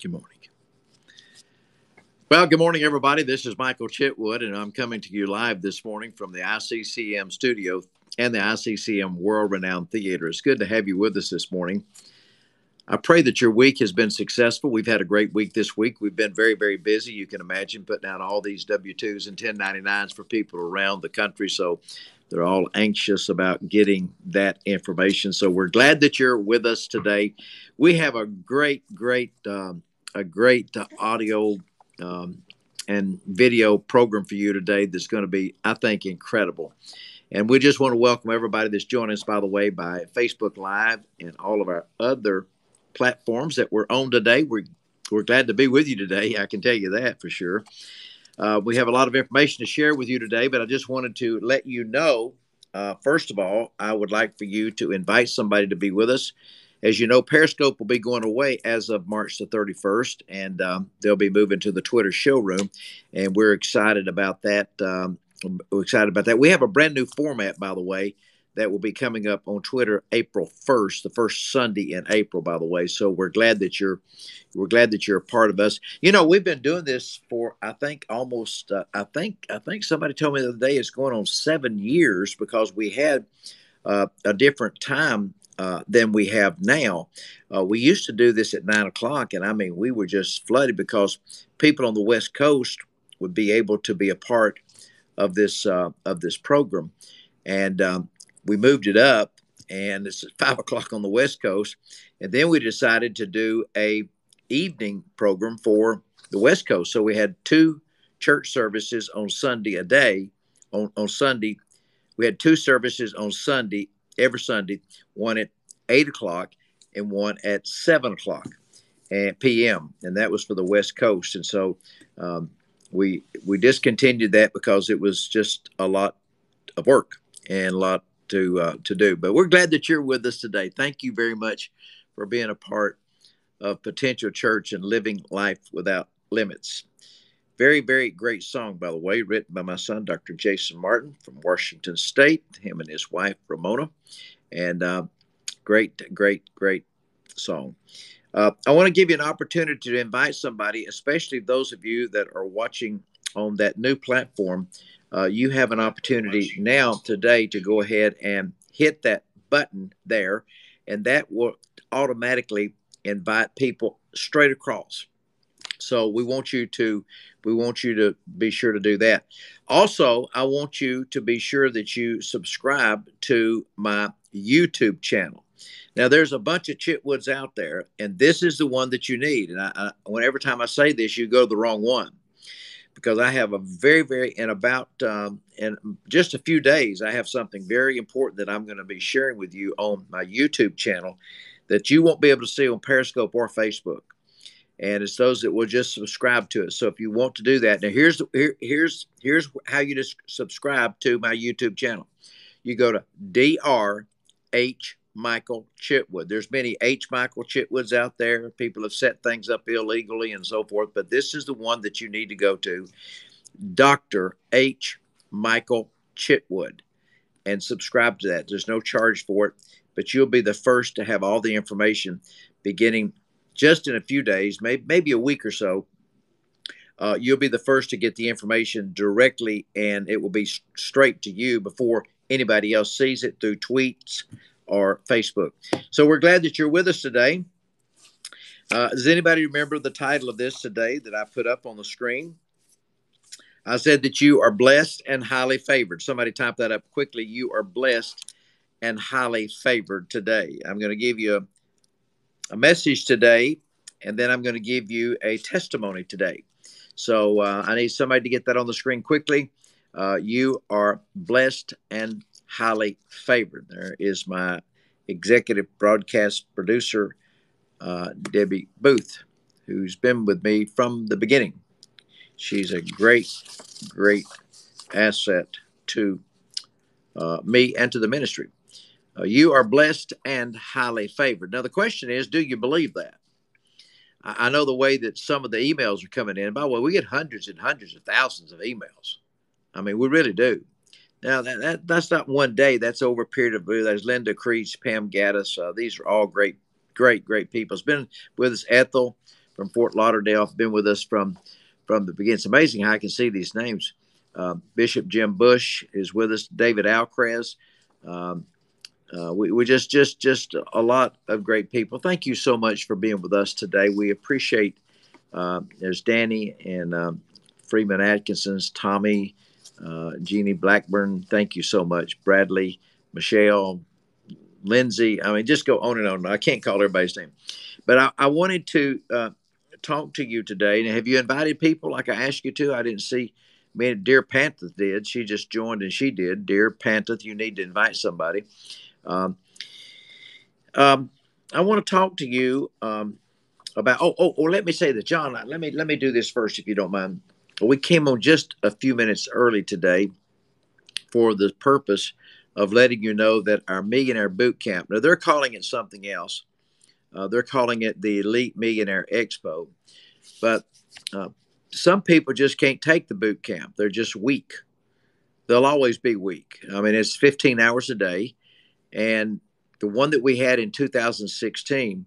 Good morning. Well, good morning, everybody. This is Michael Chitwood, and I'm coming to you live this morning from the ICCM studio and the ICCM World Renowned Theater. It's good to have you with us this morning. I pray that your week has been successful. We've had a great week this week. We've been very, very busy. You can imagine putting out all these W 2s and 1099s for people around the country. So they're all anxious about getting that information. So we're glad that you're with us today. We have a great, great, um, a great audio um, and video program for you today that's going to be, I think, incredible. And we just want to welcome everybody that's joining us, by the way, by Facebook Live and all of our other platforms that we're on today. We're, we're glad to be with you today. I can tell you that for sure. Uh, we have a lot of information to share with you today, but I just wanted to let you know uh, first of all, I would like for you to invite somebody to be with us. As you know, Periscope will be going away as of March the 31st, and um, they'll be moving to the Twitter showroom, and we're excited about that. Um, we're excited about that. We have a brand new format, by the way, that will be coming up on Twitter April 1st, the first Sunday in April, by the way. So we're glad that you're we're glad that you're a part of us. You know, we've been doing this for I think almost uh, I think I think somebody told me the other day it's going on seven years because we had uh, a different time uh, than we have now. Uh, we used to do this at nine o'clock, and I mean, we were just flooded because people on the West Coast would be able to be a part of this uh, of this program, and um, we moved it up and it's five o'clock on the west coast. And then we decided to do a evening program for the west coast. So we had two church services on sunday a day on, on sunday. We had two services on sunday every sunday one at 8 o'clock and one at 7 o'clock and p.m and that was for the west coast and so um, we we discontinued that because it was just a lot of work and a lot to uh, to do. But we're glad that you're with us today. Thank you very much for being a part of Potential Church and living life without limits. Very, very great song, by the way, written by my son, Dr. Jason Martin from Washington State, him and his wife, Ramona. And uh, great, great, great song. Uh, I want to give you an opportunity to invite somebody, especially those of you that are watching on that new platform uh, you have an opportunity now today to go ahead and hit that button there, and that will automatically invite people straight across. So we want you to we want you to be sure to do that. Also, I want you to be sure that you subscribe to my YouTube channel. Now, there's a bunch of Chitwoods out there, and this is the one that you need. And I, I, whenever time I say this, you go to the wrong one because I have a very, very, in about um, in just a few days, I have something very important that I'm going to be sharing with you on my YouTube channel that you won't be able to see on Periscope or Facebook. And it's those that will just subscribe to it. So if you want to do that, now here's here, here's here's how you just subscribe to my YouTube channel. You go to DRH Michael Chitwood. There's many H. Michael Chitwoods out there. People have set things up illegally and so forth, but this is the one that you need to go to. Dr. H. Michael Chitwood and subscribe to that. There's no charge for it, but you'll be the first to have all the information beginning just in a few days, maybe, maybe a week or so. Uh, you'll be the first to get the information directly, and it will be straight to you before anybody else sees it through tweets, or Facebook. So we're glad that you're with us today. Uh, does anybody remember the title of this today that I put up on the screen? I said that you are blessed and highly favored. Somebody type that up quickly. You are blessed and highly favored today. I'm going to give you a, message today, and then I'm going to give you a testimony today. So uh, I need somebody to get that on the screen quickly. Uh, you are blessed and highly favored. There is my executive broadcast producer, uh, Debbie Booth, who's been with me from the beginning. She's a great, great asset to uh, me and to the ministry. Uh, you are blessed and highly favored. Now, the question is do you believe that? I, I know the way that some of the emails are coming in. By the way, we get hundreds and hundreds of thousands of emails. I mean, we really do. Now that, that that's not one day. That's over a period of. There's Linda Creech, Pam Gaddis. Uh, these are all great, great, great people. It's been with us Ethel from Fort Lauderdale, been with us from from the beginning. It's amazing how I can see these names. Uh, Bishop Jim Bush is with us. David Alcrez. Um, uh, we, we just just just a lot of great people. Thank you so much for being with us today. We appreciate. Uh, there's Danny and um, Freeman Atkinson's Tommy, uh, Jeannie Blackburn. Thank you so much, Bradley, Michelle, Lindsay. I mean, just go on and on. I can't call everybody's name, but I, I wanted to uh, talk to you today. And have you invited people like I asked you to? I didn't see. And Dear Pantheth did. She just joined and she did. Dear Pantheth, you need to invite somebody. Um, um, I want to talk to you um, about. Oh, oh, oh, let me say that, John. Let me let me do this first, if you don't mind. We came on just a few minutes early today for the purpose of letting you know that our Millionaire Boot Camp. Now they're calling it something else. Uh, they're calling it the Elite Millionaire Expo, but uh, some people just can't take the boot camp. They're just weak. They'll always be weak. I mean, it's 15 hours a day. And the one that we had in 2016,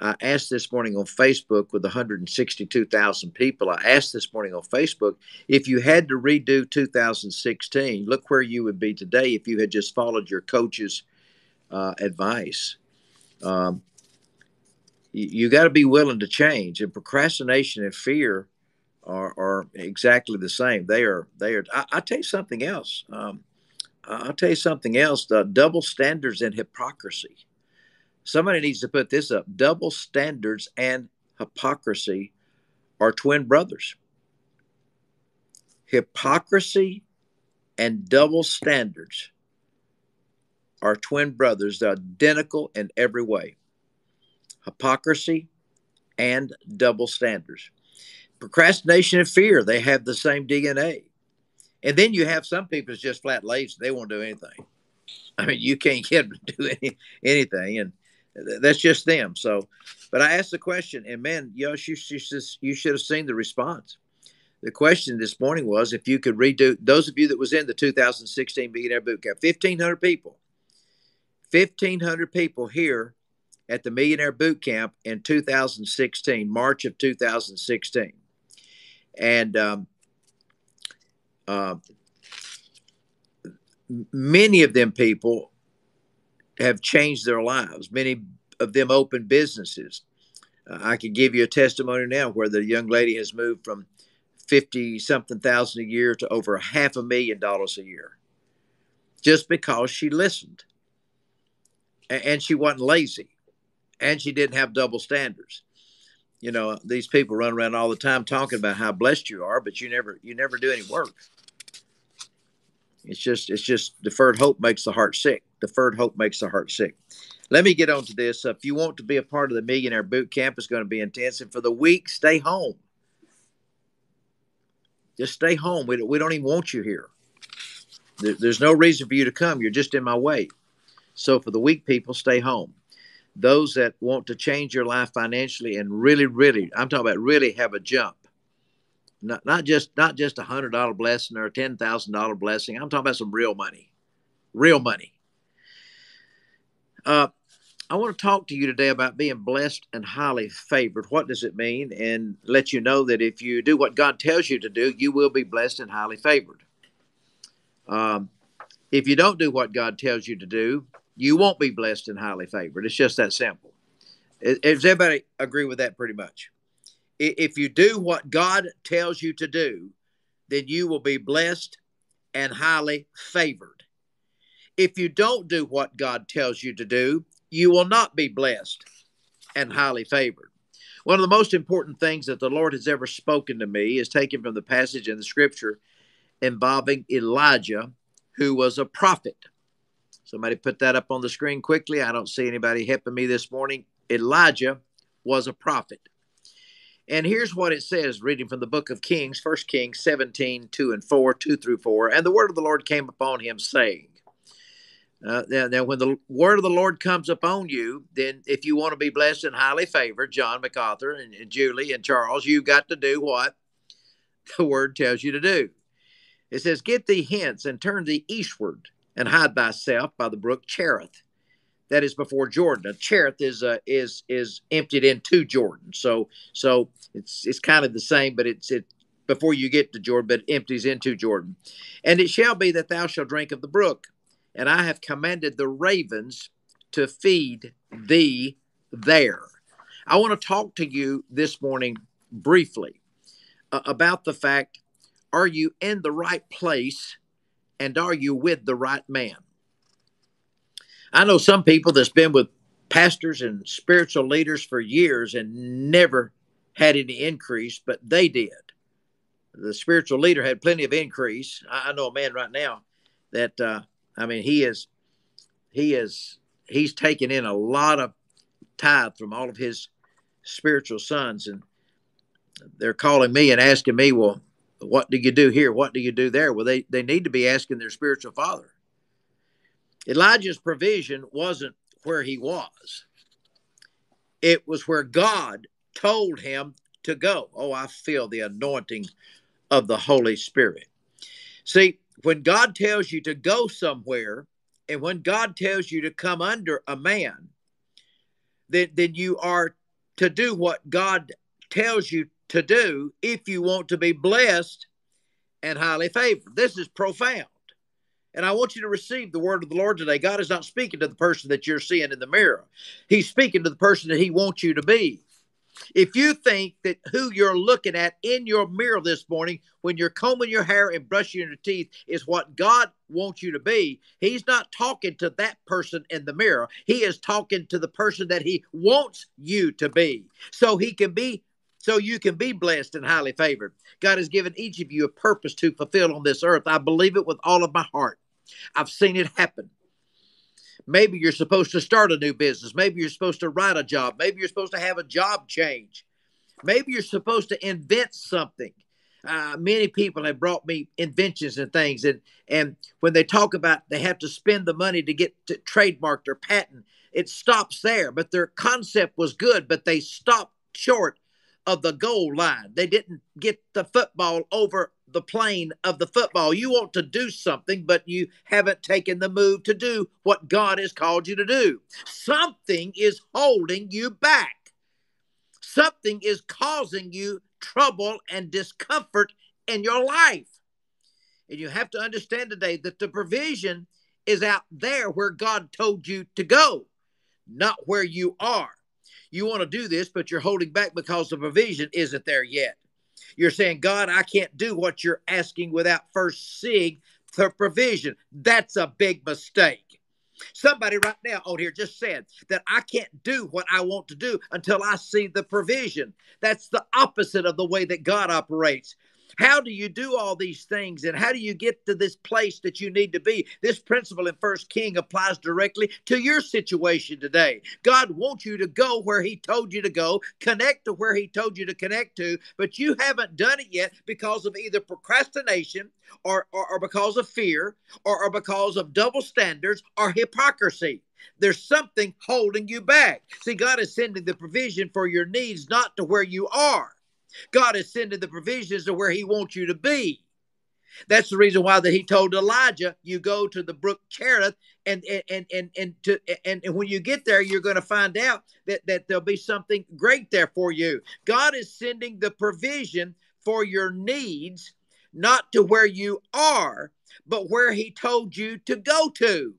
I asked this morning on Facebook with 162,000 people. I asked this morning on Facebook if you had to redo 2016, look where you would be today if you had just followed your coach's uh, advice. Um, you, got to be willing to change, and procrastination and fear are, are exactly the same. They are. They are. I, I tell you something else. Um, I'll tell you something else. Double standards and hypocrisy. Somebody needs to put this up. Double standards and hypocrisy are twin brothers. Hypocrisy and double standards are twin brothers. They're identical in every way. Hypocrisy and double standards. Procrastination and fear, they have the same DNA. And then you have some people that's just flat lazy; they won't do anything. I mean, you can't get them to do any, anything, and that's just them. So, but I asked the question, and man, Yosh, you, you, you should have seen the response. The question this morning was if you could redo those of you that was in the 2016 Millionaire Boot Camp, 1,500 people, 1,500 people here at the Millionaire Boot Camp in 2016, March of 2016, and um, uh, many of them people have changed their lives. Many of them open businesses. Uh, I could give you a testimony now where the young lady has moved from 50 something thousand a year to over a half a million dollars a year just because she listened and she wasn't lazy and she didn't have double standards you know these people run around all the time talking about how blessed you are but you never you never do any work it's just it's just deferred hope makes the heart sick. Deferred hope makes the heart sick. Let me get on to this. If you want to be a part of the millionaire boot camp it's going to be intensive for the week. Stay home. Just stay home. We don't, we don't even want you here. There, there's no reason for you to come. You're just in my way. So for the weak people stay home. Those that want to change your life financially and really, really, I'm talking about really have a jump. Not, not just not just a hundred dollar blessing or a ten thousand dollar blessing. I'm talking about some real money, real money. Uh, I want to talk to you today about being blessed and highly favored. What does it mean? And let you know that if you do what God tells you to do, you will be blessed and highly favored. Um, if you don't do what God tells you to do, you won't be blessed and highly favored. It's just that simple. Does everybody agree with that pretty much? If you do what God tells you to do, then you will be blessed and highly favored. If you don't do what God tells you to do, you will not be blessed and highly favored. One of the most important things that the Lord has ever spoken to me is taken from the passage in the scripture involving Elijah, who was a prophet. Somebody put that up on the screen quickly. I don't see anybody helping me this morning. Elijah was a prophet. And here's what it says, reading from the book of Kings, 1 Kings 17, 2 and 4, 2 through 4. And the word of the Lord came upon him, saying, uh, now, now, when the word of the Lord comes upon you, then if you want to be blessed and highly favored, John MacArthur and, and Julie and Charles, you've got to do what the word tells you to do. It says, Get thee hence and turn thee eastward and hide thyself by the brook Cherith, that is before Jordan. A cherith is uh, is is emptied into Jordan. So so it's it's kind of the same, but it's it before you get to Jordan, but it empties into Jordan. And it shall be that thou shalt drink of the brook, and I have commanded the ravens to feed thee there. I want to talk to you this morning briefly uh, about the fact are you in the right place and are you with the right man? I know some people that's been with pastors and spiritual leaders for years and never had any increase, but they did. The spiritual leader had plenty of increase. I, know a man right now that uh, I mean he is he is he's taken in a lot of tithe from all of his spiritual sons and they're calling me and asking me well what do you do here what do you do there well they they need to be asking their spiritual father elijah's provision wasn't where he was it was where god told him to go oh i feel the anointing of the holy spirit see when god tells you to go somewhere and when God tells you to come under a man, then, then you are to do what God tells you to do if you want to be blessed and highly favored. This is profound. And I want you to receive the word of the Lord today. God is not speaking to the person that you're seeing in the mirror, He's speaking to the person that He wants you to be. If you think that who you're looking at in your mirror this morning when you're combing your hair and brushing your teeth is what God wants you to be, He's not talking to that person in the mirror. He is talking to the person that He wants you to be. So He can be so you can be blessed and highly favored. God has given each of you a purpose to fulfill on this earth. I believe it with all of my heart. I've seen it happen. Maybe you're supposed to start a new business. Maybe you're supposed to write a job. Maybe you're supposed to have a job change. Maybe you're supposed to invent something. Uh, many people have brought me inventions and things, and and when they talk about they have to spend the money to get to trademarked or patent, it stops there. But their concept was good, but they stopped short of the goal line. They didn't get the football over the plane of the football. You want to do something, but you haven't taken the move to do what God has called you to do. Something is holding you back. Something is causing you trouble and discomfort in your life. And you have to understand today that the provision is out there where God told you to go, not where you are. You want to do this, but you're holding back because the provision isn't there yet. You're saying, God, I can't do what you're asking without first seeing the provision. That's a big mistake. Somebody right now on here just said that I can't do what I want to do until I see the provision. That's the opposite of the way that God operates. How do you do all these things and how do you get to this place that you need to be? This principle in First King applies directly to your situation today. God wants you to go where He told you to go, connect to where He told you to connect to, but you haven't done it yet because of either procrastination or, or, or because of fear or, or because of double standards or hypocrisy. There's something holding you back. See, God is sending the provision for your needs, not to where you are. God is sending the provisions to where He wants you to be. That's the reason why that He told Elijah, "You go to the brook Cherith, and and and and to and, and when you get there, you're going to find out that that there'll be something great there for you." God is sending the provision for your needs, not to where you are, but where He told you to go to.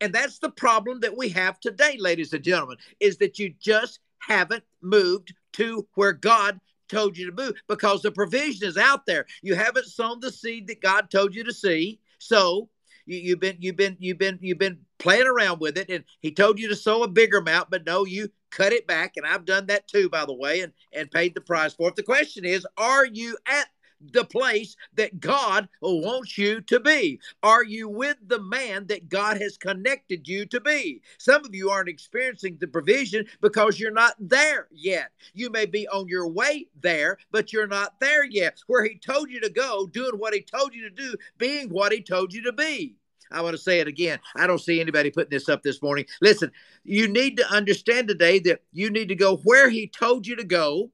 And that's the problem that we have today, ladies and gentlemen, is that you just haven't moved to where God told you to move because the provision is out there. You haven't sown the seed that God told you to see. So you, have been you've been you've been you've been playing around with it, and He told you to sow a bigger amount, but no, you cut it back, and I've done that too, by the way, and and paid the price for it. The question is, are you at the place that God wants you to be? Are you with the man that God has connected you to be? Some of you aren't experiencing the provision because you're not there yet. You may be on your way there, but you're not there yet. Where He told you to go, doing what He told you to do, being what He told you to be. I want to say it again. I don't see anybody putting this up this morning. Listen, you need to understand today that you need to go where He told you to go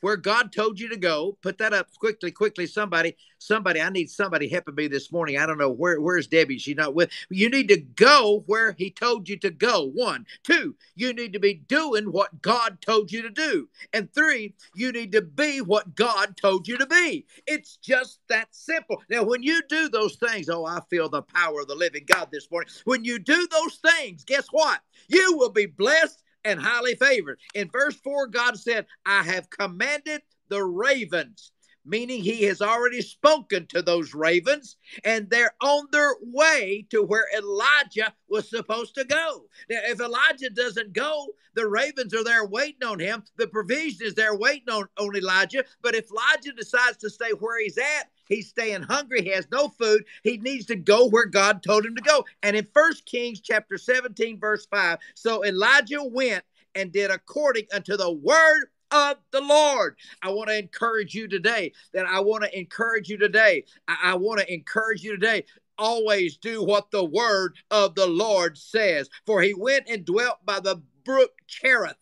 where God told you to go. Put that up quickly, quickly. Somebody, somebody, I need somebody helping me this morning. I don't know where, where's Debbie? She's not with. You need to go where He told you to go. One, two, you need to be doing what God told you to do. And three, you need to be what God told you to be. It's just that simple. Now, when you do those things, oh, I feel the power of the living God this morning. When you do those things, guess what? You will be blessed and highly favored. In verse 4, God said, I have commanded the ravens, meaning he has already spoken to those ravens, and they're on their way to where Elijah was supposed to go. Now, if Elijah doesn't go, the ravens are there waiting on him. The provision is there waiting on, on Elijah. But if Elijah decides to stay where he's at, He's staying hungry. He has no food. He needs to go where God told him to go. And in First Kings chapter 17, verse 5, so Elijah went and did according unto the word of the Lord. I want to encourage you today that I want to encourage you today. I, I want to encourage you today always do what the word of the Lord says. For he went and dwelt by the brook Cherith.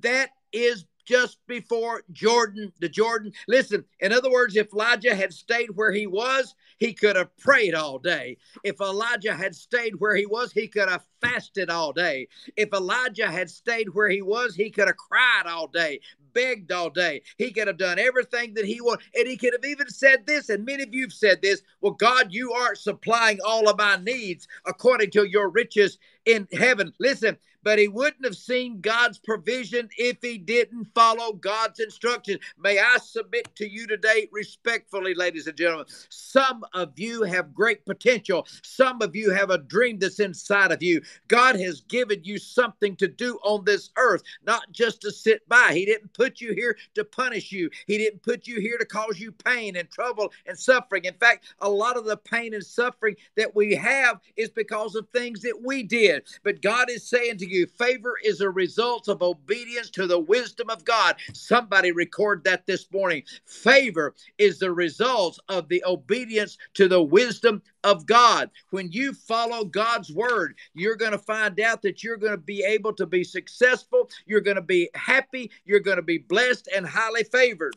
That is just before Jordan, the Jordan. Listen, in other words, if Elijah had stayed where he was, he could have prayed all day. If Elijah had stayed where he was, he could have fasted all day. If Elijah had stayed where he was, he could have cried all day, begged all day. He could have done everything that he wanted. And he could have even said this, and many of you have said this Well, God, you aren't supplying all of my needs according to your riches in heaven. Listen, but he wouldn't have seen God's provision if he didn't follow God's instructions. May I submit to you today, respectfully, ladies and gentlemen, some of you have great potential. Some of you have a dream that's inside of you. God has given you something to do on this earth, not just to sit by. He didn't put you here to punish you, He didn't put you here to cause you pain and trouble and suffering. In fact, a lot of the pain and suffering that we have is because of things that we did. But God is saying to you. Favor is a result of obedience to the wisdom of God. Somebody record that this morning. Favor is the result of the obedience to the wisdom of God. When you follow God's word, you're going to find out that you're going to be able to be successful, you're going to be happy, you're going to be blessed and highly favored.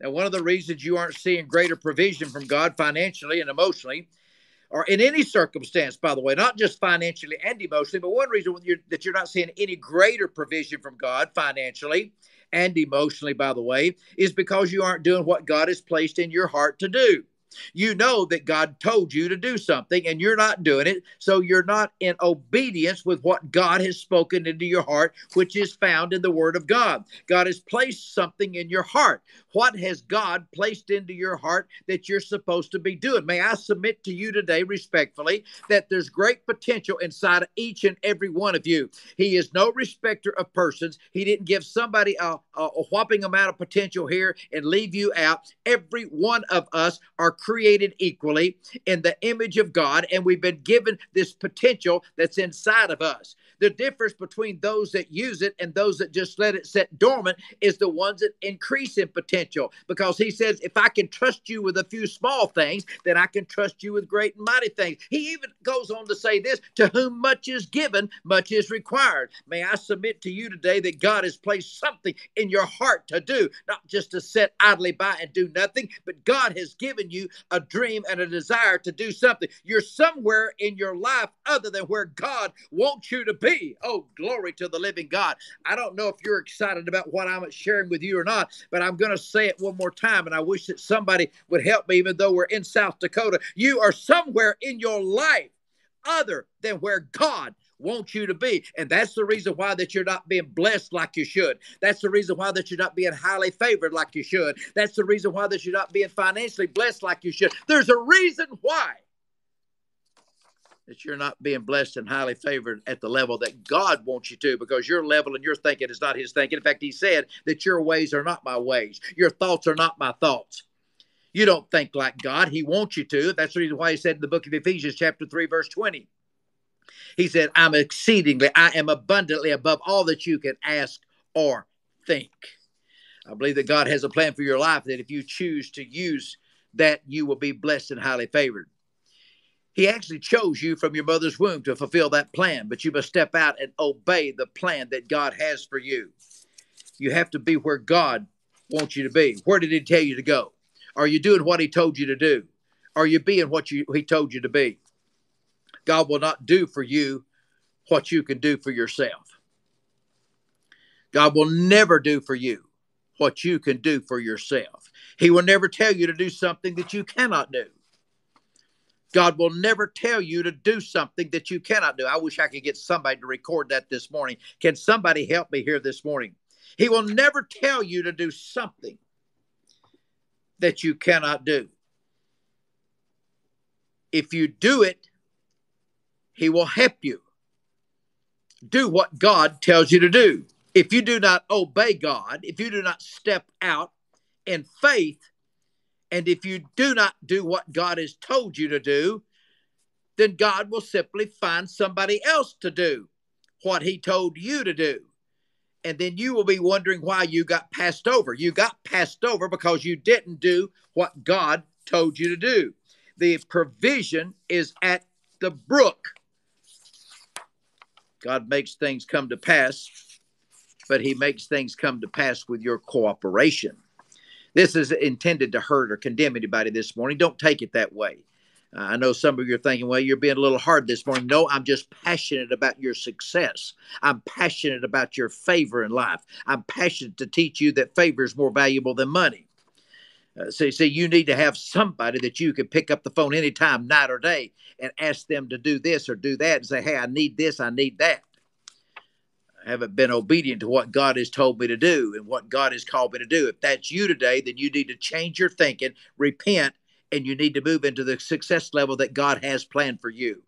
Now, one of the reasons you aren't seeing greater provision from God financially and emotionally or in any circumstance, by the way, not just financially and emotionally, but one reason you're, that you're not seeing any greater provision from God financially and emotionally, by the way, is because you aren't doing what God has placed in your heart to do. You know that God told you to do something and you're not doing it. So you're not in obedience with what God has spoken into your heart, which is found in the Word of God. God has placed something in your heart. What has God placed into your heart that you're supposed to be doing? May I submit to you today, respectfully, that there's great potential inside of each and every one of you. He is no respecter of persons. He didn't give somebody a, a, whopping amount of potential here and leave you out. Every one of us are created equally in the image of God, and we've been given this potential that's inside of us. The difference between those that use it and those that just let it sit dormant is the ones that increase in potential. Because he says, if I can trust you with a few small things, then I can trust you with great and mighty things. He even goes on to say this to whom much is given, much is required. May I submit to you today that God has placed something in your heart to do, not just to sit idly by and do nothing, but God has given you a dream and a desire to do something. You're somewhere in your life other than where God wants you to be. Oh, glory to the living God. I don't know if you're excited about what I'm sharing with you or not, but I'm going to say it one more time. And I wish that somebody would help me, even though we're in South Dakota. You are somewhere in your life other than where God wants you to be and that's the reason why that you're not being blessed like you should that's the reason why that you're not being highly favored like you should that's the reason why that you're not being financially blessed like you should there's a reason why that you're not being blessed and highly favored at the level that God wants you to because your level and your thinking is not his thinking. In fact, he said that your ways are not my ways, your thoughts are not my thoughts. You don't think like God. He wants you to. That's the reason why he said in the book of Ephesians, chapter 3, verse 20. He said, I'm exceedingly, I am abundantly above all that you can ask or think. I believe that God has a plan for your life that if you choose to use that, you will be blessed and highly favored. He actually chose you from your mother's womb to fulfill that plan, but you must step out and obey the plan that God has for you. You have to be where God wants you to be? Where did he tell you to go? Are you doing what he told you to do? Are you being what you, he told you to be? God will not do for you what you can do for yourself. God will never do for you what you can do for yourself. He will never tell you to do something that you cannot do. God will never tell you to do something that you cannot do. I wish I could get somebody to record that this morning. Can somebody help me here this morning? He will never tell you to do something that you cannot do. If you do it, He will help you. Do what God tells you to do. If you do not obey God, if you do not step out in faith, and if you do not do what God has told you to do, then God will simply find somebody else to do what He told you to do. And then you will be wondering why you got passed over. You got passed over because you didn't do what God told you to do. The provision is at the brook. God makes things come to pass, but He makes things come to pass with your cooperation. This is intended to hurt or condemn anybody this morning. Don't take it that way. Uh, I know some of you are thinking, well, you're being a little hard this morning. No, I'm just passionate about your success. I'm passionate about your favor in life. I'm passionate to teach you that favor is more valuable than money. Uh, see, you need to have somebody that you can pick up the phone anytime, night or day, and ask them to do this or do that and say, hey, I need this, I need that haven't been obedient to what God has told me to do and what God has called me to do. If that's you today, then you need to change your thinking, repent, and you need to move into the success level that God has planned for you.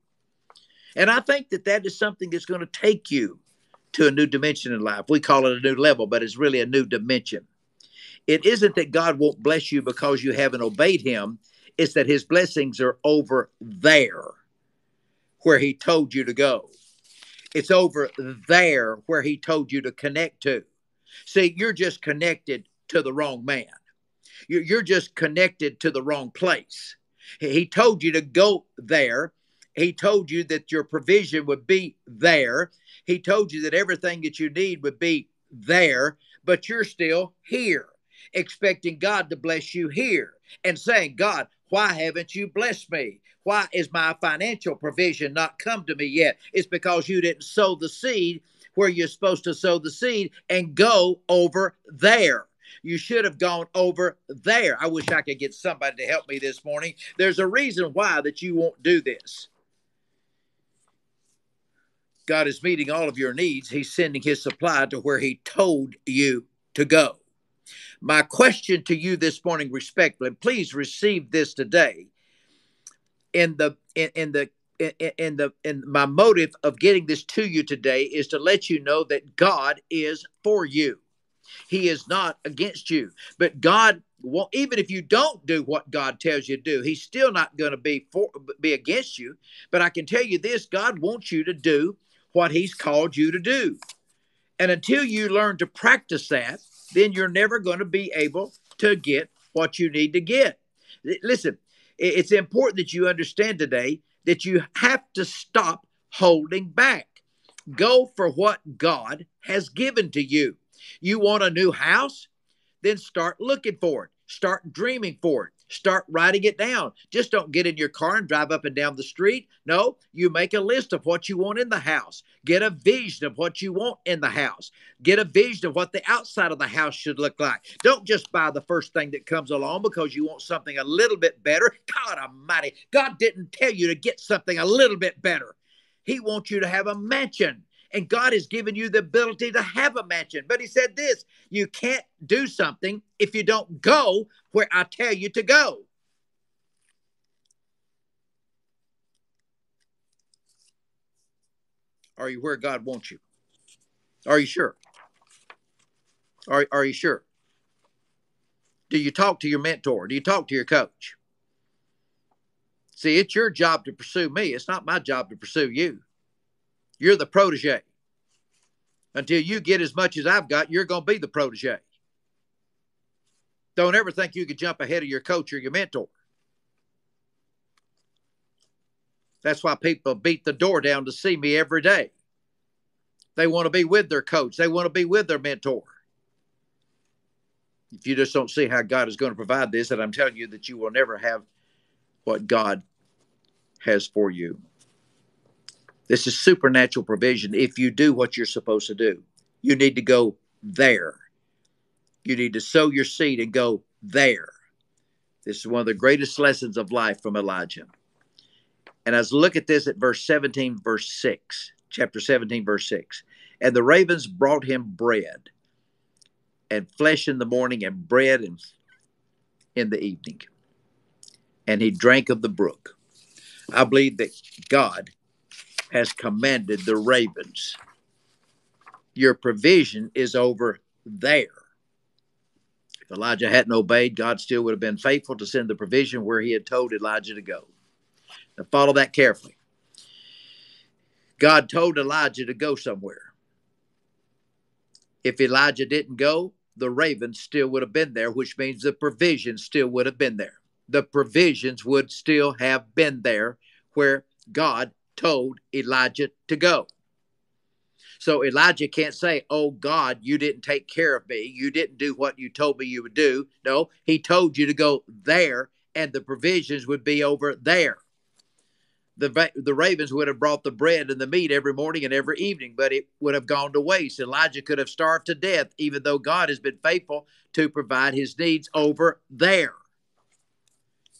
And I think that that is something that's going to take you to a new dimension in life. We call it a new level, but it's really a new dimension. It isn't that God won't bless you because you haven't obeyed Him, it's that His blessings are over there where He told you to go. It's over there where he told you to connect to. See, you're just connected to the wrong man. You're just connected to the wrong place. He told you to go there. He told you that your provision would be there. He told you that everything that you need would be there, but you're still here, expecting God to bless you here and saying, God, why haven't you blessed me? Why is my financial provision not come to me yet? It's because you didn't sow the seed where you're supposed to sow the seed and go over there. You should have gone over there. I wish I could get somebody to help me this morning. There's a reason why that you won't do this. God is meeting all of your needs. He's sending his supply to where he told you to go. My question to you this morning, respectfully, please receive this today. In the in, in the in, in the in my motive of getting this to you today is to let you know that God is for you. He is not against you. But God well, even if you don't do what God tells you to do, He's still not going to be for be against you. But I can tell you this: God wants you to do what He's called you to do, and until you learn to practice that, then you're never going to be able to get what you need to get. Listen, it's important that you understand today that you have to stop holding back. Go for what God has given to you. You want a new house? Then start looking for it. Start dreaming for it. Start writing it down. Just don't get in your car and drive up and down the street. No, you make a list of what you want in the house. Get a vision of what you want in the house. Get a vision of what the outside of the house should look like. Don't just buy the first thing that comes along because you want something a little bit better. God Almighty, God didn't tell you to get something a little bit better. He wants you to have a mansion. And God has given you the ability to have a mansion. But He said this you can't do something if you don't go where I tell you to go. Are you where God wants you? Are you sure? Are, are you sure? Do you talk to your mentor? Do you talk to your coach? See, it's your job to pursue me. It's not my job to pursue you. You're the protege. Until you get as much as I've got, you're going to be the protege. Don't ever think you could jump ahead of your coach or your mentor. That's why people beat the door down to see me every day. They want to be with their coach, they want to be with their mentor. if you just don't see how God is going to provide this, and I'm telling you that you will never have what God has for you. This is supernatural provision if you do what you're supposed to do. You need to go there. You need to sow your seed and go there. This is one of the greatest lessons of life from Elijah. And as look at this at verse 17, verse 6, chapter 17, verse 6. And the ravens brought him bread and flesh in the morning and bread in, in the evening. And he drank of the brook. I believe that God has commanded the ravens. Your provision is over there. If Elijah hadn't obeyed, God still would have been faithful to send the provision where he had told Elijah to go. Now, follow that carefully. God told Elijah to go somewhere. If Elijah didn't go, the ravens still would have been there, which means the provision still would have been there. The provisions would still have been there where God told Elijah to go. So Elijah can't say, Oh God, you didn't take care of me. You didn't do what you told me you would do. No, he told you to go there, and the provisions would be over there the, the ravens would have brought the bread and the meat every morning and every evening, but it would have gone to waste. Elijah could have starved to death, even though God has been faithful to provide his needs over there.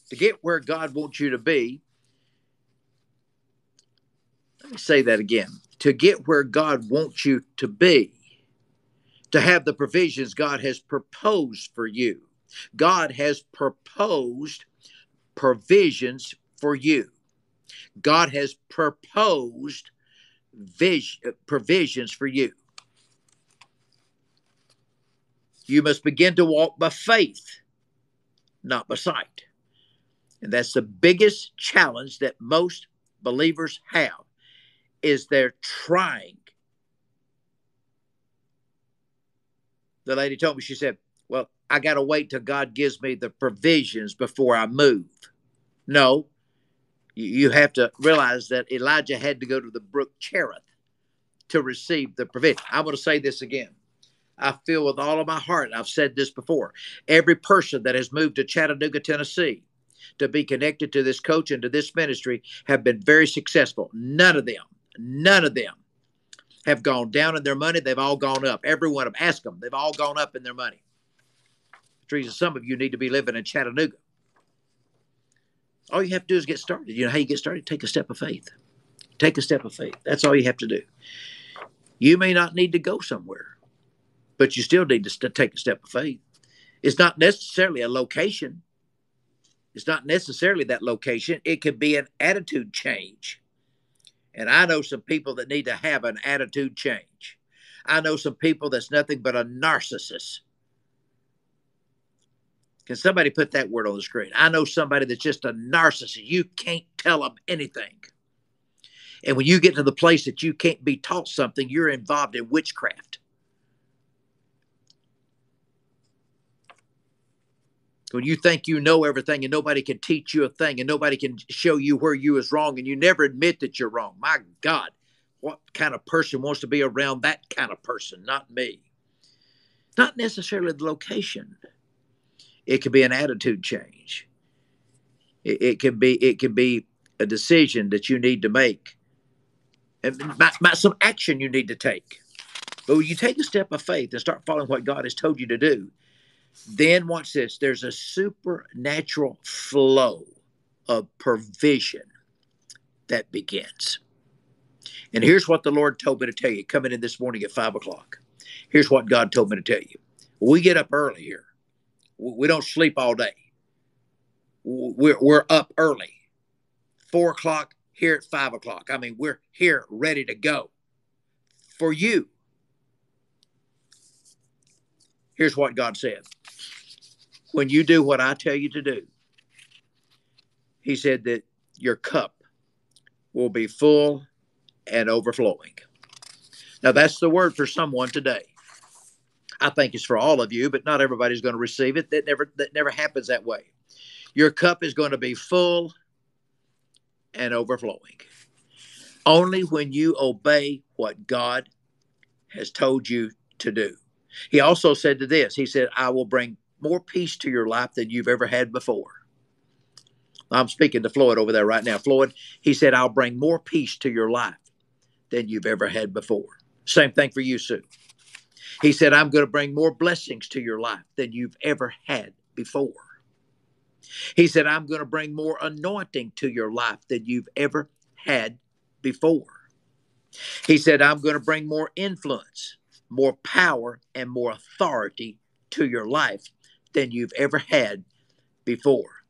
To get where God wants you to be, say that again. To get where God wants you to be, to have the provisions God has proposed for you, God has proposed provisions for you. God has proposed vision, uh, provisions for you. You must begin to walk by faith, not by sight. And that's the biggest challenge that most believers have is they're trying. The lady told me, she said, Well, I got to wait till God gives me the provisions before I move. No, you have to realize that Elijah had to go to the brook Cherith to receive the provision. I'm going to say this again. I feel with all of my heart, I've said this before. Every person that has moved to Chattanooga, Tennessee, to be connected to this coach and to this ministry have been very successful. None of them, none of them have gone down in their money. They've all gone up. Every one of them, ask them, they've all gone up in their money. Teresa, some of you need to be living in Chattanooga all you have to do is get started. You know how you get started? Take a step of faith. Take a step of faith. That's all you have to do. You may not need to go somewhere, but you still need to st- take a step of faith. It's not necessarily a location. It's not necessarily that location. It could be an attitude change. And I know some people that need to have an attitude change. I know some people that's nothing but a narcissist. Can somebody put that word on the screen? I know somebody that's just a narcissist. You can't tell them anything. And when you get to the place that you can't be taught something, you're involved in witchcraft. When you think you know everything and nobody can teach you a thing and nobody can show you where you is wrong and you never admit that you're wrong. My God, what kind of person wants to be around that kind of person? Not me. Not necessarily the location. It could be an attitude change. It, it can be it can be a decision that you need to make, and by, by some action you need to take. But when you take a step of faith and start following what God has told you to do, then watch this. There's a supernatural flow of provision that begins. And here's what the Lord told me to tell you coming in this morning at five o'clock. Here's what God told me to tell you. We get up early here. We don't sleep all day. We're, we're up early, four o'clock here at five o'clock. I mean, we're here ready to go for you. Here's what God said when you do what I tell you to do, He said that your cup will be full and overflowing. Now, that's the word for someone today. I think it's for all of you, but not everybody's going to receive it. That never that never happens that way. Your cup is going to be full and overflowing. Only when you obey what God has told you to do. He also said to this, he said, I will bring more peace to your life than you've ever had before. I'm speaking to Floyd over there right now. Floyd, he said, I'll bring more peace to your life than you've ever had before. Same thing for you, Sue. He said, I'm going to bring more blessings to your life than you've ever had before. He said, I'm going to bring more anointing to your life than you've ever had before. He said, I'm going to bring more influence, more power, and more authority to your life than you've ever had before.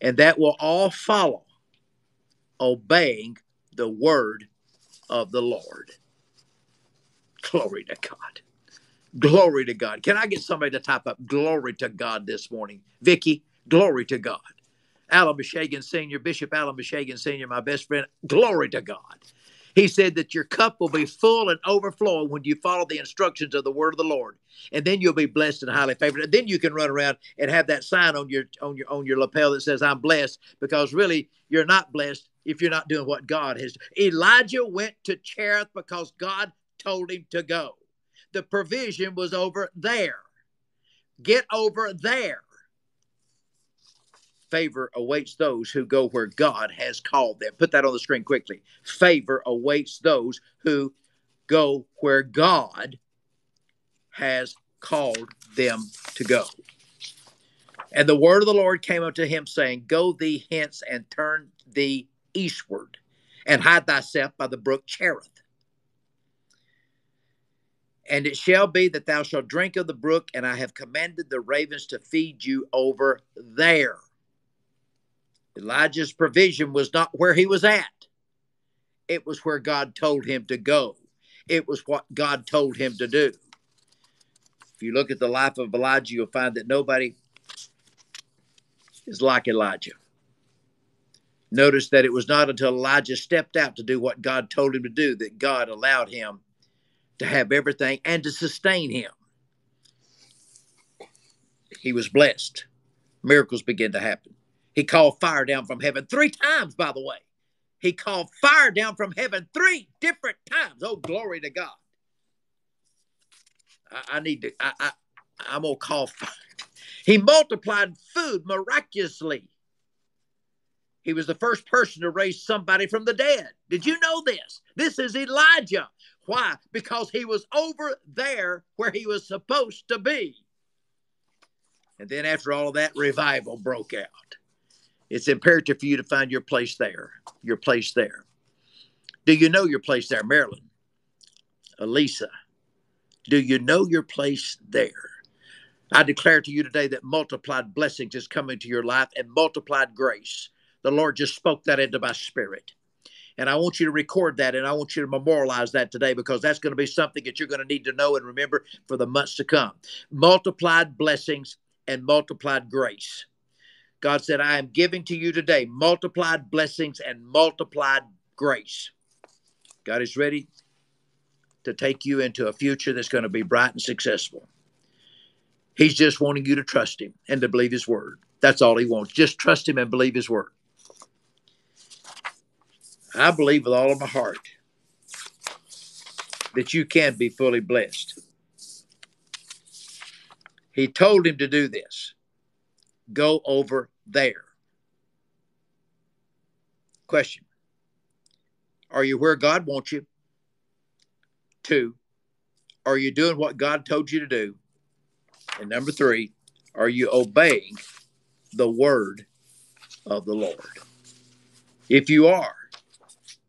And that will all follow obeying the word of the Lord. Glory to God. Glory to God. Can I get somebody to type up glory to God this morning? Vicky, glory to God. Alan Mishagan Sr., Bishop Alan Mishagan Sr., my best friend, glory to God. He said that your cup will be full and overflowing when you follow the instructions of the word of the Lord. And then you'll be blessed and highly favored. And then you can run around and have that sign on your on your on your lapel that says, I'm blessed, because really you're not blessed if you're not doing what God has. Elijah went to Cherith because God told him to go. The provision was over there. Get over there. Favor awaits those who go where God has called them. Put that on the screen quickly. Favor awaits those who go where God has called them to go. And the word of the Lord came unto him, saying, Go thee hence and turn thee eastward, and hide thyself by the brook Cherith. And it shall be that thou shalt drink of the brook, and I have commanded the ravens to feed you over there. Elijah's provision was not where he was at, it was where God told him to go. It was what God told him to do. If you look at the life of Elijah, you'll find that nobody is like Elijah. Notice that it was not until Elijah stepped out to do what God told him to do that God allowed him to have everything and to sustain him. He was blessed. Miracles began to happen. He called fire down from heaven three times, by the way. He called fire down from heaven three different times. Oh, glory to God. I, I need to, I, I, I'm going to call fire. He multiplied food miraculously. He was the first person to raise somebody from the dead. Did you know this? This is Elijah. Why? Because he was over there where he was supposed to be. And then after all of that, revival broke out. It's imperative for you to find your place there. Your place there. Do you know your place there, Marilyn? Elisa, do you know your place there? I declare to you today that multiplied blessings is coming to your life and multiplied grace. The Lord just spoke that into my spirit. And I want you to record that and I want you to memorialize that today because that's going to be something that you're going to need to know and remember for the months to come. Multiplied blessings and multiplied grace. God said, I am giving to you today multiplied blessings and multiplied grace. God is ready to take you into a future that's going to be bright and successful. He's just wanting you to trust Him and to believe His word. That's all He wants. Just trust Him and believe His word. I believe with all of my heart that you can be fully blessed. He told him to do this go over there. Question Are you where God wants you? Two, are you doing what God told you to do? And number three, are you obeying the word of the Lord? If you are,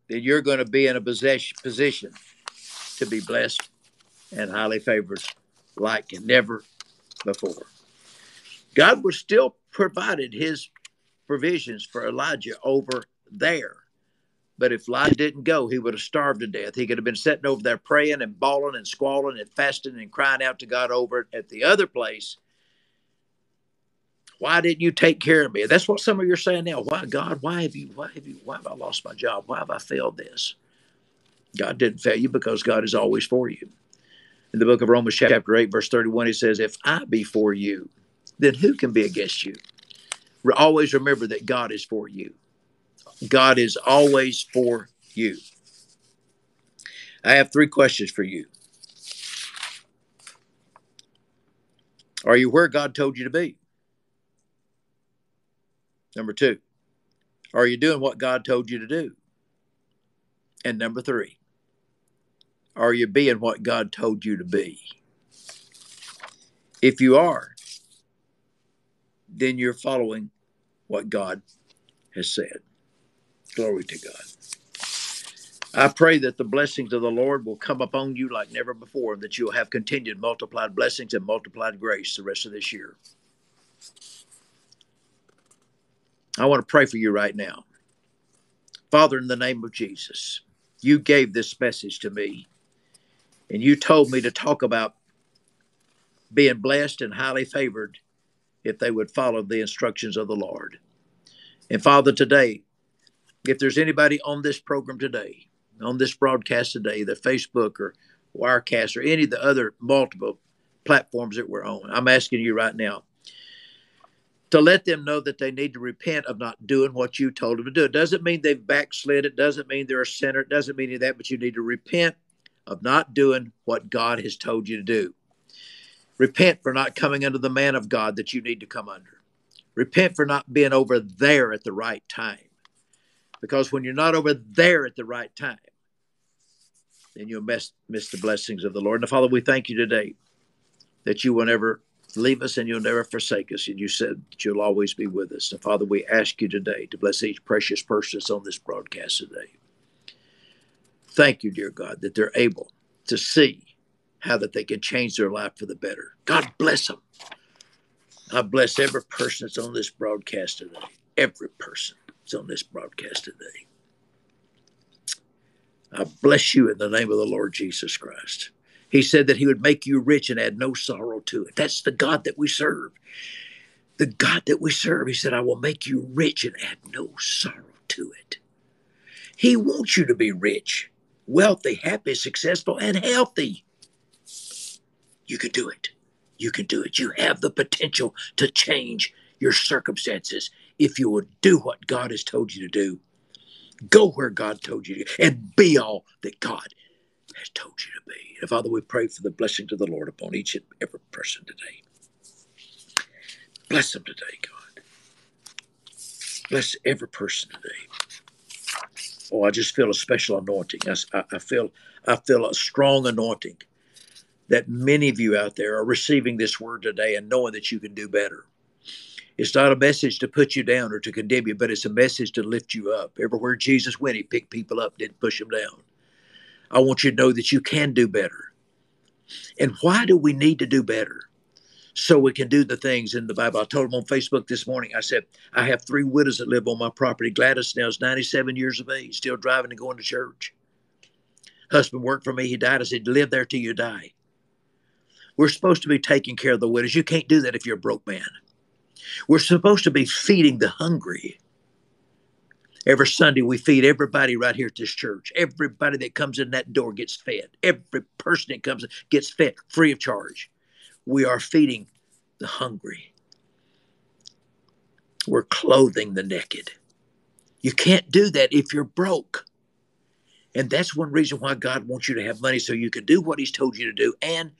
then you're going to be in a position to be blessed and highly favored like never before. God was still provided his provisions for Elijah over there. But if Elijah didn't go, he would have starved to death. He could have been sitting over there praying and bawling and squalling and fasting and crying out to God over at the other place. Why didn't you take care of me? That's what some of you are saying now. Why, God, why have you, why have you, why have I lost my job? Why have I failed this? God didn't fail you because God is always for you. In the book of Romans, chapter 8, verse 31, he says, If I be for you, then who can be against you? Always remember that God is for you. God is always for you. I have three questions for you. Are you where God told you to be? Number two, are you doing what God told you to do? And number three, are you being what God told you to be? If you are, then you're following what God has said. Glory to God. I pray that the blessings of the Lord will come upon you like never before, and that you'll have continued multiplied blessings and multiplied grace the rest of this year. I want to pray for you right now. Father, in the name of Jesus, you gave this message to me, and you told me to talk about being blessed and highly favored if they would follow the instructions of the Lord. And Father, today, if there's anybody on this program today, on this broadcast today, the Facebook or Wirecast or any of the other multiple platforms that we're on, I'm asking you right now to let them know that they need to repent of not doing what you told them to do. It doesn't mean they've backslid. It doesn't mean they're a sinner. It doesn't mean any of that, but you need to repent of not doing what God has told you to do. Repent for not coming under the man of God that you need to come under. Repent for not being over there at the right time. Because when you're not over there at the right time, then you'll miss, miss the blessings of the Lord. And Father, we thank you today that you will never leave us and you'll never forsake us. And you said that you'll always be with us. And Father, we ask you today to bless each precious person that's on this broadcast today. Thank you, dear God, that they're able to see how that they can change their life for the better. God bless them. I bless every person that's on this broadcast today. Every person that's on this broadcast today. I bless you in the name of the Lord Jesus Christ. He said that He would make you rich and add no sorrow to it. That's the God that we serve. The God that we serve. He said, I will make you rich and add no sorrow to it. He wants you to be rich, wealthy, happy, successful, and healthy. You can do it. You can do it. You have the potential to change your circumstances if you will do what God has told you to do. Go where God told you to, and be all that God has told you to be. And Father, we pray for the blessings of the Lord upon each and every person today. Bless them today, God. Bless every person today. Oh, I just feel a special anointing. I, I feel I feel a strong anointing that many of you out there are receiving this word today and knowing that you can do better. It's not a message to put you down or to condemn you, but it's a message to lift you up. Everywhere Jesus went, he picked people up, didn't push them down. I want you to know that you can do better. And why do we need to do better? So we can do the things in the Bible. I told them on Facebook this morning, I said, I have three widows that live on my property. Gladys now is 97 years of age, still driving and going to church. Husband worked for me. He died. I said, live there till you die. We're supposed to be taking care of the widows. You can't do that if you're a broke man. We're supposed to be feeding the hungry. Every Sunday, we feed everybody right here at this church. Everybody that comes in that door gets fed. Every person that comes gets fed free of charge. We are feeding the hungry. We're clothing the naked. You can't do that if you're broke. And that's one reason why God wants you to have money so you can do what He's told you to do and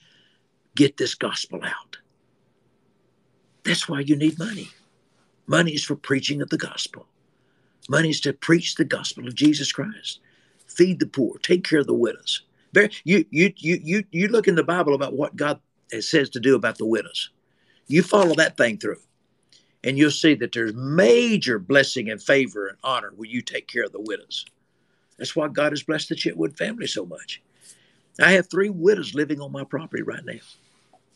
get this gospel out. That's why you need money. Money is for preaching of the gospel. Money is to preach the gospel of Jesus Christ, feed the poor, take care of the widows. You, you, you, you, you look in the Bible about what God says to do about the widows. You follow that thing through, and you'll see that there's major blessing and favor and honor when you take care of the widows. That's why God has blessed the Chitwood family so much. I have three widows living on my property right now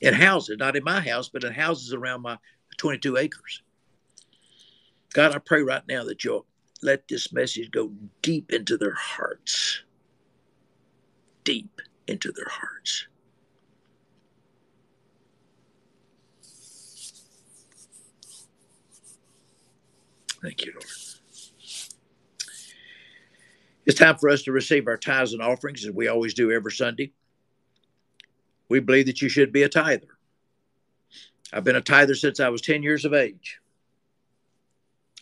in houses, not in my house, but in houses around my 22 acres. God, I pray right now that you'll let this message go deep into their hearts. Deep into their hearts. Thank you, Lord. It's time for us to receive our tithes and offerings, as we always do every Sunday. We believe that you should be a tither. I've been a tither since I was 10 years of age.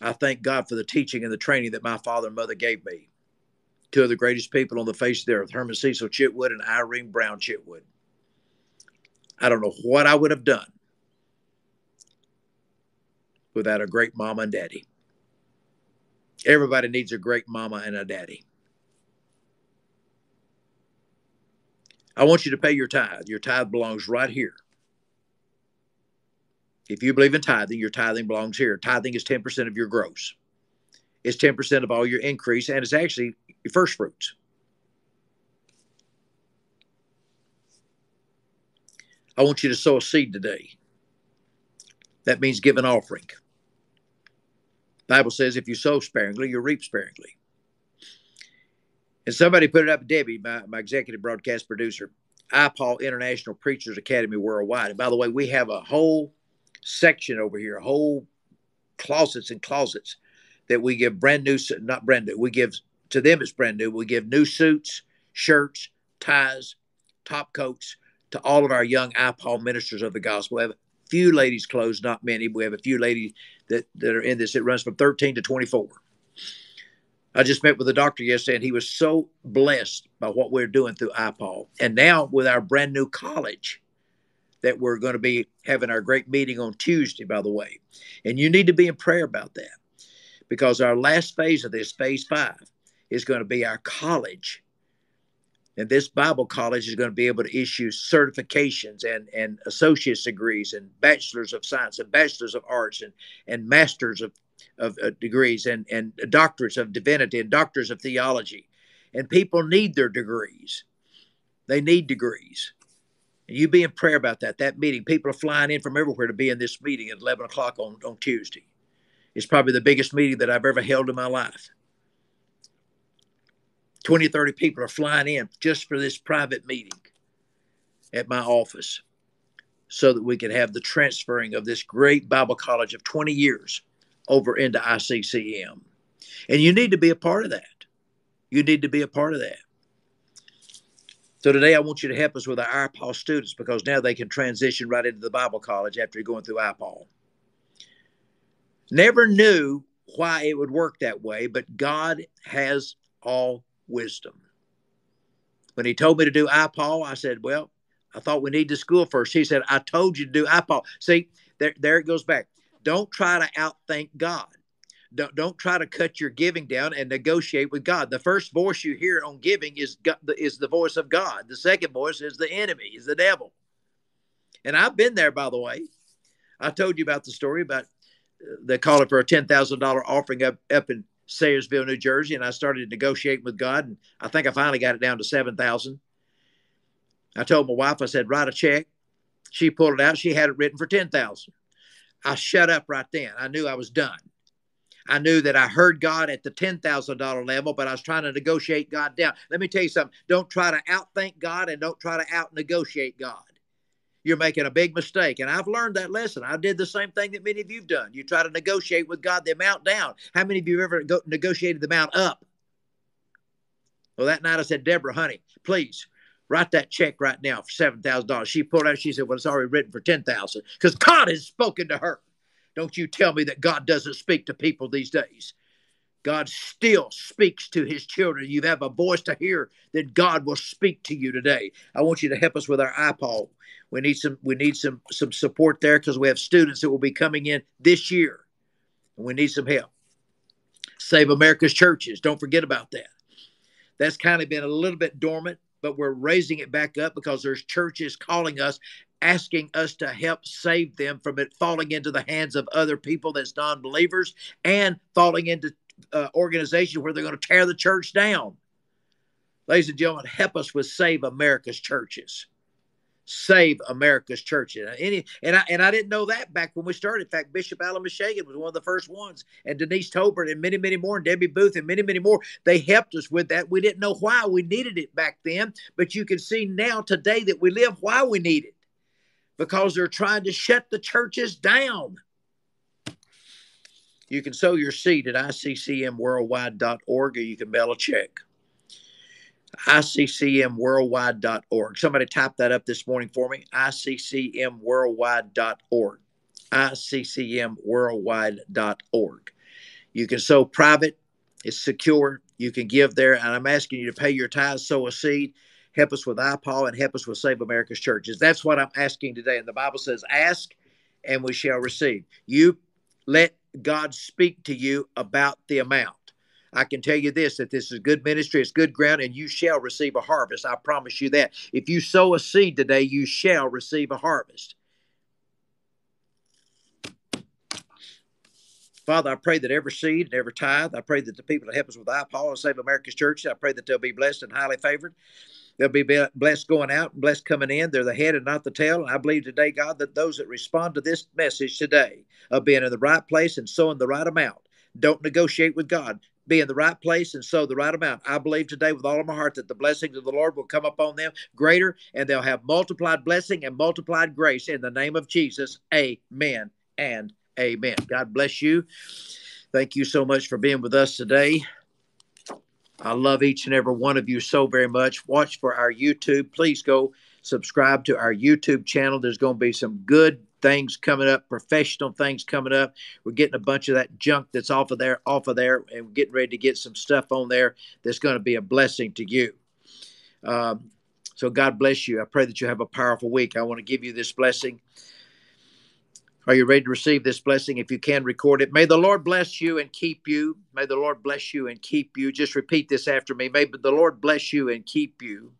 I thank God for the teaching and the training that my father and mother gave me. Two of the greatest people on the face of the earth, Herman Cecil Chitwood and Irene Brown Chitwood. I don't know what I would have done without a great mama and daddy. Everybody needs a great mama and a daddy. I want you to pay your tithe. Your tithe belongs right here. If you believe in tithing, your tithing belongs here. Tithing is 10% of your gross. It's 10% of all your increase, and it's actually your first fruits. I want you to sow a seed today. That means give an offering. Bible says if you sow sparingly, you reap sparingly. And somebody put it up, Debbie, my, my executive broadcast producer, IPAW International Preachers Academy Worldwide. And by the way, we have a whole section over here, whole closets and closets that we give brand new, not brand new, we give to them it's brand new. We give new suits, shirts, ties, top coats to all of our young IPAW ministers of the gospel. We have a few ladies' clothes, not many. We have a few ladies that, that are in this. It runs from 13 to 24. I just met with the doctor yesterday, and he was so blessed by what we're doing through IPAW. And now with our brand new college that we're going to be having our great meeting on Tuesday, by the way. And you need to be in prayer about that because our last phase of this, phase five, is going to be our college. And this Bible college is going to be able to issue certifications and, and associate's degrees and bachelors of science and bachelors of arts and, and masters of of uh, degrees and, and doctorates of divinity and doctors of theology. And people need their degrees. They need degrees. And you be in prayer about that. That meeting, people are flying in from everywhere to be in this meeting at 11 o'clock on, on Tuesday. It's probably the biggest meeting that I've ever held in my life. 20, 30 people are flying in just for this private meeting at my office so that we can have the transferring of this great Bible college of 20 years over into ICCM. And you need to be a part of that. You need to be a part of that. So today I want you to help us with our IPAW students because now they can transition right into the Bible college after going through IPAW. Never knew why it would work that way, but God has all wisdom. When he told me to do IPAW, I said, Well, I thought we need the school first. He said, I told you to do IPAW. See, there, there it goes back. Don't try to outthink God. Don't, don't try to cut your giving down and negotiate with God. The first voice you hear on giving is is the voice of God. The second voice is the enemy, is the devil. And I've been there, by the way. I told you about the story about uh, they called for a ten thousand dollar offering up up in Sayersville, New Jersey, and I started negotiating with God, and I think I finally got it down to seven thousand. I told my wife, I said, write a check. She pulled it out. She had it written for ten thousand. I shut up right then. I knew I was done. I knew that I heard God at the $10,000 level, but I was trying to negotiate God down. Let me tell you something. Don't try to outthink God and don't try to out negotiate God. You're making a big mistake. And I've learned that lesson. I did the same thing that many of you've done. You try to negotiate with God the amount down. How many of you have ever go- negotiated the amount up? Well, that night I said, Deborah, honey, please write that check right now for seven thousand dollars. She pulled out. She said, "Well, it's already written for ten thousand because God has spoken to her." Don't you tell me that God doesn't speak to people these days. God still speaks to his children. You have a voice to hear that God will speak to you today. I want you to help us with our IPAW. We need some we need some some support there because we have students that will be coming in this year. And we need some help. Save America's churches. Don't forget about that. That's kind of been a little bit dormant but we're raising it back up because there's churches calling us, asking us to help save them from it falling into the hands of other people that's non believers and falling into uh, organizations where they're going to tear the church down. Ladies and gentlemen, help us with Save America's Churches save America's churches. Any, and I and I didn't know that back when we started. In fact, Bishop Alan Mishagan was one of the first ones, and Denise Tobert, and many, many more, and Debbie Booth and many, many more. They helped us with that. We didn't know why we needed it back then, but you can see now today that we live why we need it. Because they're trying to shut the churches down. You can sow your seed at iccmworldwide.org or you can mail a check iccmworldwide.org. Somebody type that up this morning for me. iccmworldwide.org. iccmworldwide.org. You can sow private. It's secure. You can give there. And I'm asking you to pay your tithes, sow a seed, help us with IPAW, and help us with Save America's Churches. That's what I'm asking today. And the Bible says, ask and we shall receive. You let God speak to you about the amount. I can tell you this that this is good ministry, it's good ground, and you shall receive a harvest. I promise you that. If you sow a seed today, you shall receive a harvest. Father, I pray that every seed and every tithe, I pray that the people that help us with IPAW, and Save America's Church, I pray that they'll be blessed and highly favored. They'll be blessed going out and blessed coming in. They're the head and not the tail. And I believe today, God, that those that respond to this message today of being in the right place and sowing the right amount, don't negotiate with God. Be in the right place and sow the right amount. I believe today with all of my heart that the blessings of the Lord will come upon them greater and they'll have multiplied blessing and multiplied grace in the name of Jesus. Amen and Amen. God bless you. Thank you so much for being with us today. I love each and every one of you so very much. Watch for our YouTube. Please go subscribe to our YouTube channel. There's going to be some good things coming up, professional things coming up. We're getting a bunch of that junk that's off of there, off of there, and we're getting ready to get some stuff on there that's going to be a blessing to you. Um, so God bless you. I pray that you have a powerful week. I want to give you this blessing. Are you ready to receive this blessing? If you can, record it. May the Lord bless you and keep you. May the Lord bless you and keep you. Just repeat this after me. May the Lord bless you and keep you.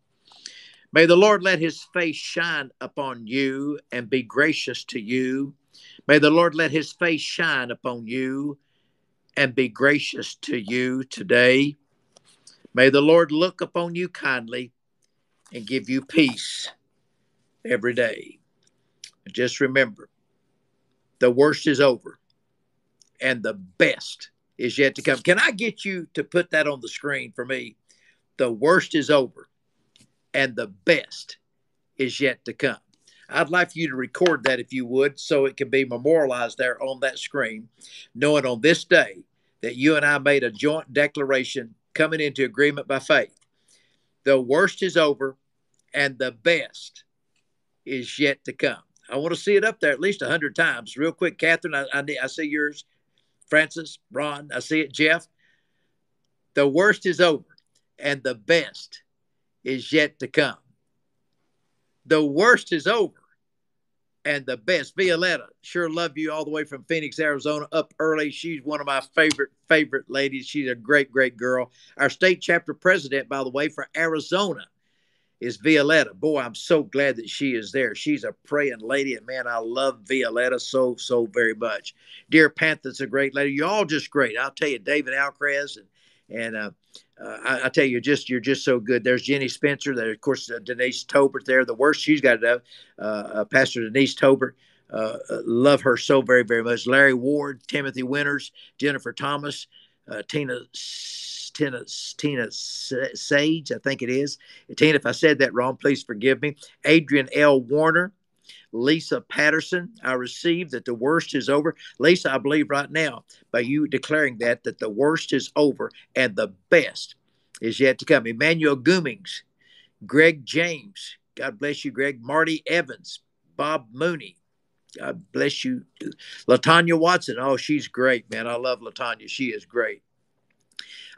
May the Lord let his face shine upon you and be gracious to you. May the Lord let his face shine upon you and be gracious to you today. May the Lord look upon you kindly and give you peace every day. just remember, the worst is over and the best is yet to come. Can I get you to put that on the screen for me? The worst is over and the best is yet to come. I'd like for you to record that if you would, so it can be memorialized there on that screen, knowing on this day that you and I made a joint declaration coming into agreement by faith. The worst is over and the best is yet to come. I want to see it up there at least a hundred times. Real quick, Catherine, I, I, I see yours. Francis, Ron, I see it. Jeff, the worst is over and the best is yet to come. The worst is over and the best. Violetta, sure love you all the way from Phoenix, Arizona, up early. She's one of my favorite, favorite ladies. She's a great, great girl. Our state chapter president, by the way, for Arizona is Violetta. Boy, I'm so glad that she is there. She's a praying lady, and man, I love Violetta so, so very much. Dear Panther's a great lady. You're all just great. I'll tell you, David Alcrez and and uh, uh, I, I, tell you, just you're just so good. There's Jenny Spencer. There, of course, uh, Denise Tobert. There, the worst she's got to uh, uh, Pastor Denise Tobert. Uh, love her so very, very much. Larry Ward, Timothy Winters, Jennifer Thomas, Tina Tina, Tina Sage, I think it is. Tina, if I said that wrong, please forgive me. Adrian L. Warner, Lisa Patterson, I received that the worst is over. Lisa, I believe right now, by you declaring that, that the worst is over and the best is yet to come. Emmanuel Goomings, Greg James, God bless you, Greg. Marty Evans, Bob Mooney, God bless you. Latanya Watson, oh, she's great, man. I love Latanya. She is great.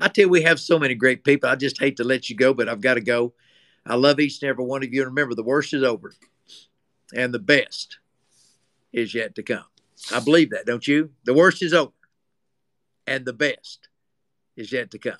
I tell you, we have so many great people. I just hate to let you go, but I've got to go. I love each and every one of you. And remember, the worst is over and the best is yet to come. I believe that, don't you? The worst is over and the best is yet to come.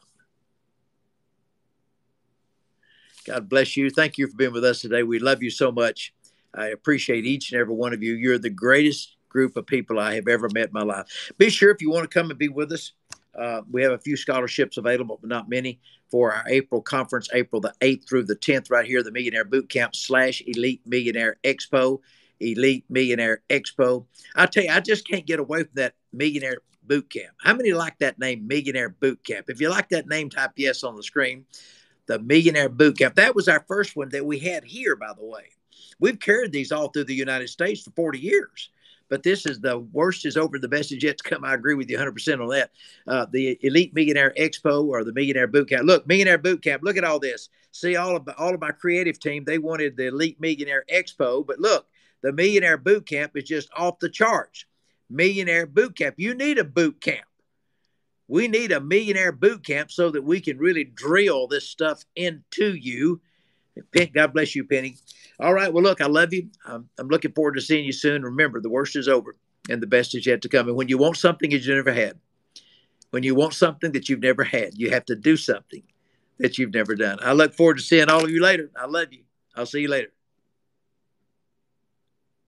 God bless you. Thank you for being with us today. We love you so much. I appreciate each and every one of you. You're the greatest group of people I have ever met in my life. Be sure if you want to come and be with us, uh, we have a few scholarships available, but not many for our April conference, April the 8th through the 10th, right here, the Millionaire Boot Camp slash Elite Millionaire Expo. Elite Millionaire Expo. I tell you, I just can't get away from that Millionaire Boot Camp. How many like that name, Millionaire Boot Camp? If you like that name, type yes on the screen. The Millionaire Boot Camp. That was our first one that we had here, by the way. We've carried these all through the United States for 40 years but this is the worst is over. The best is yet to come. I agree with you 100% on that. Uh, the Elite Millionaire Expo or the Millionaire Boot Camp. Look, Millionaire Boot Camp. Look at all this. See all of all of my creative team. They wanted the Elite Millionaire Expo, but look, the Millionaire Boot Camp is just off the charts. Millionaire Boot Camp. You need a boot camp. We need a millionaire boot camp so that we can really drill this stuff into you. God bless you, Penny. All right. Well, look, I love you. I'm, I'm looking forward to seeing you soon. Remember, the worst is over and the best is yet to come. And when you want something that you never had, when you want something that you've never had, you have to do something that you've never done. I look forward to seeing all of you later. I love you. I'll see you later.